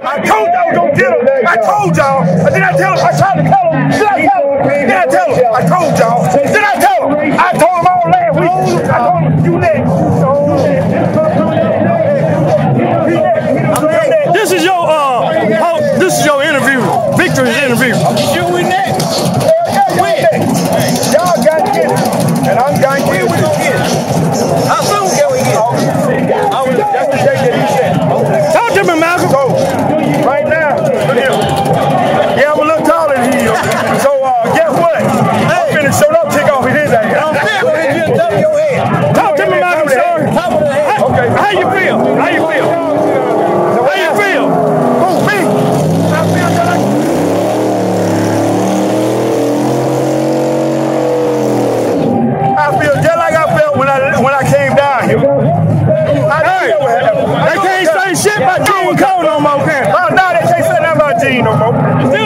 I told y'all don't get him. I told y'all. I did I tell him? I tried to tell him. Did I tell him? Did I tell him? I told y'all. Did I tell him? I told him all last week. I told him you next. This is your uh, ho- this is your interview, Victory's interview. You we next. Y'all got to get it. And I'm going to get it. How soon can we get? I was just the that he said. Talk to me, Malcolm. So, right now, look at him. Yeah, I'm a little taller than he is. So, uh, guess what? I'm finna show up, take off his ass. Go ahead, you top your head. Talk to me, Malcolm, sir. Top of the head. How, Okay. how you feel? How you feel? How you feel? Who, me? I feel I feel just like I felt when I when I came down here. I Hey, never had- they can't say shit about Gene Cole no more, can they? Oh, no, they can't say nothing about Gene no more.